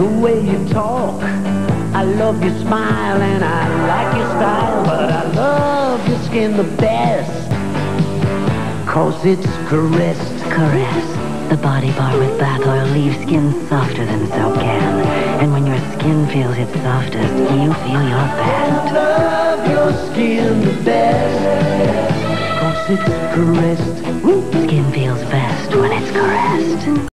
the way you talk. I love your smile and I like your style, but I love your skin the best. Cause it's caressed. Caressed. The body bar with bath oil leaves skin softer than soap can. And when your skin feels its softest, you feel your best. I love your skin the best. Cause it's caressed. Skin feels best when it's caressed.